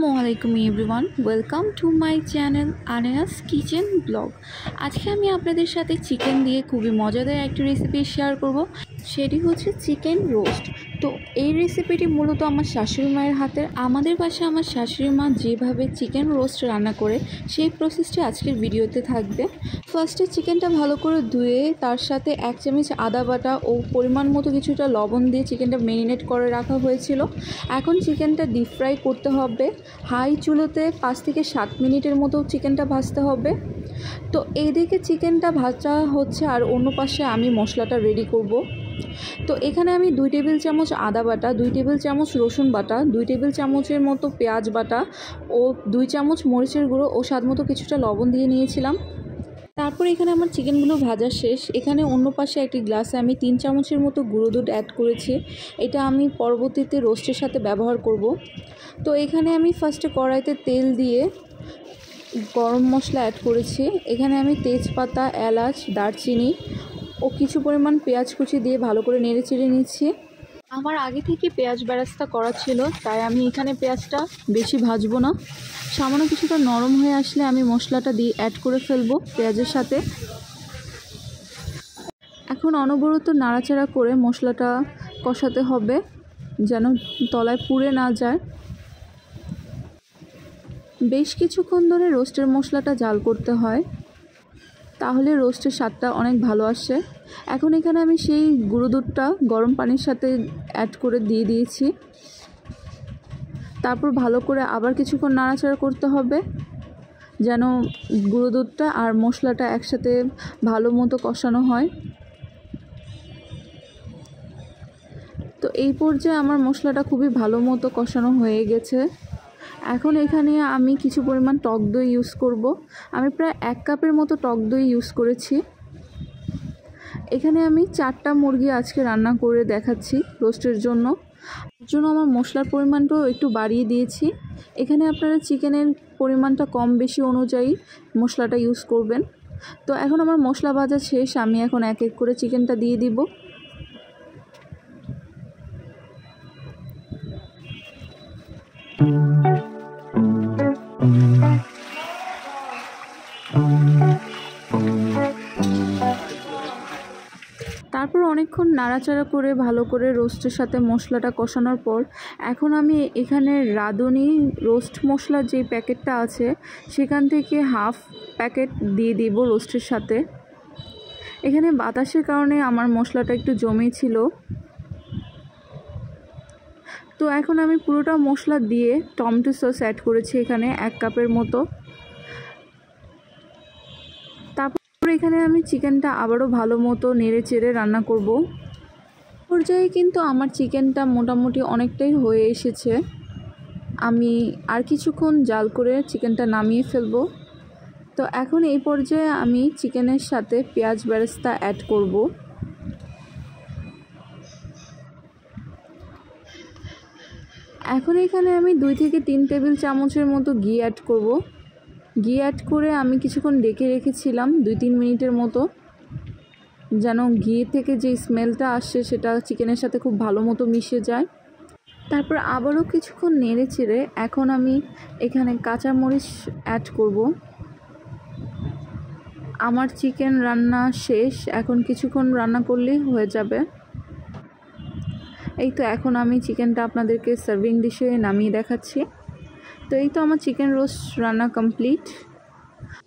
আসসালামু আলাইকুম everyone welcome to my channel Anaya's kitchen blog আজকে আমি আপনাদের সাথে চিকেন দিয়ে খুবই মজাদার একটি রেসিপি শেয়ার করব। সেটি হচ্ছে চিকেন রোস্ট তো এই রেসিপিটি মূলত আমার শাশুড়ি মায়ের হাতের। আমাদের পাশে আমার শাশুড়ি মা যেভাবে চিকেন রোস্ট রান্না করে, সেই প্রসেসটি আজকের ভিডিওতে থাকবে। ফার্স্টে চিকেনটা ভালো করে ধুয়ে, তার সাথে এক চামচ আদা বাটা ও পরিমাণ মতো কিছুটা লবণ দিয়ে চিকেনটা মেরিনেট করে রাখা হয়েছিল। এখন চিকেনটা ডিপ ফ্রাই করতে হবে। হাই চুলোতে পাঁচ থেকে সাত মিনিটের মতো চিকেনটা ভাজতে হবে। তো এইদিকে চিকেনটা ভাজা হচ্ছে আর অন্য পাশে আমি মশলাটা রেডি করব। তো এখানে আমি দুই টেবিল চামচ আদা বাটা, দুই টেবিল চামচ রসুন বাটা, দুই টেবিল চামচের মতো পেঁয়াজ বাটা ও দুই চামচ মরিচের গুঁড়ো ও স্বাদ মতো কিছুটা লবণ দিয়ে নিয়েছিলাম। তারপর এখানে আমার চিকেনগুলো ভাজা শেষ। এখানে অন্য পাশে একটি গ্লাসে আমি তিন চামচের মতো গুঁড়ো দুধ অ্যাড করেছি। এটা আমি পরবর্তীতে রোস্টের সাথে ব্যবহার করব। তো এখানে আমি ফার্স্টে কড়াইতে তেল দিয়ে গরম মশলা অ্যাড করেছি। এখানে আমি তেজপাতা, এলাচ, দারচিনি কিছু পরিমাণ পেঁয়াজ কুচি দিয়ে ভালো করে নেড়ে চেড়ে নিচ্ছি। আমার আগে থেকে পেঁয়াজ বেরাস্তা করা ছিল, তাই আমি এখানে পেঁয়াজটা বেশি ভাজবো না। সামান্য কিছুটা নরম হয়ে আসলে আমি মশলাটা দিয়ে অ্যাড করে ফেলব পেঁয়াজের সাথে। এখন অনবরত নাড়াচাড়া করে মশলাটা কষাতে হবে, যেন তলায় পুড়ে না যায়। বেশ কিছুক্ষণ ধরে রোস্টের মশলাটা জাল করতে হয়। তাহলে রোস্টের স্বাদটা অনেক ভালো আসে। এখন এখানে আমি সেই গুঁড়ো দুধটা গরম পানির সাথে অ্যাড করে দিয়ে দিয়েছি। তারপর ভালো করে আবার কিছুক্ষণ নাড়াচাড়া করতে হবে, যেন গুঁড়ো দুধটা আর মশলাটা একসাথে ভালো মতো কষানো হয়। তো এই পর্যায়ে আমার মশলাটা খুবই ভালো মতো কষানো হয়ে গেছে। এখন এখানে আমি কিছু পরিমাণ টক দই ইউজ করব। আমি প্রায় এক কাপের মতো টক দই ইউজ করেছি। এখানে আমি চারটা মুরগি আজকে রান্না করে দেখাচ্ছি রোস্টের জন্য। জন্য আমার মশলার পরিমাণটাও একটু বাড়িয়ে দিয়েছি। এখানে আপনারা চিকেনের পরিমাণটা কম বেশি অনুযায়ী মশলাটা ইউজ করবেন। তো এখন আমার মশলা ভাজা শেষ, আমি এখন এক এক করে চিকেনটা দিয়ে দিব। তারপর অনেকক্ষণ নাড়াচাড়া করে ভালো করে রোস্টের সাথে মশলাটা কষানোর পর এখন আমি এখানে রাঁধুনি রোস্ট মশলার যে প্যাকেটটা আছে, সেখান থেকে হাফ প্যাকেট দিয়ে দিব রোস্টের সাথে। এখানে বাতাসের কারণে আমার মশলাটা একটু জমেছিল তো এখন আমি পুরোটা মশলা দিয়ে টমেটো সস অ্যাড করেছি এখানে এক কাপের মতো তারপর এখানে আমি চিকেনটা আবারও ভালো মতো নেড়ে চেড়ে রান্না করব। পর্যায়ে কিন্তু আমার চিকেনটা মোটামুটি অনেকটাই হয়ে এসেছে। আমি আর কিছুক্ষণ জাল করে চিকেনটা নামিয়ে ফেলব। তো এখন এই পর্যায়ে আমি চিকেনের সাথে পেঁয়াজ বেরেস্তা অ্যাড করব। এখন এখানে আমি দুই থেকে তিন টেবিল চামচের মতো ঘি অ্যাড করব। ঘি অ্যাড করে আমি কিছুক্ষণ ডেকে রেখেছিলাম, দুই তিন মিনিটের মতো। যেন ঘি থেকে যে স্মেলটা আসছে সেটা চিকেনের সাথে খুব ভালো মতো মিশে যায়। তারপর আবারও কিছুক্ষণ নেড়ে চেড়ে এখন আমি এখানে কাঁচামরিচ অ্যাড করব। আমার চিকেন রান্না শেষ, এখন কিছুক্ষণ রান্না করলেই হয়ে যাবে। এই তো, এখন আমি চিকেনটা আপনাদেরকে সার্ভিং ডিশে নামিয়ে দেখাচ্ছি। তো এই তো আমার চিকেন রোস্ট রান্না কমপ্লিট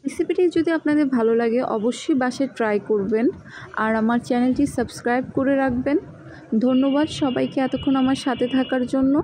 রেসিপিটি যদি আপনাদের ভালো লাগে, অবশ্যই বাসে ট্রাই করবেন আর আমার চ্যানেলটি সাবস্ক্রাইব করে রাখবেন। ধন্যবাদ সবাইকে এতক্ষণ আমার সাথে থাকার জন্য।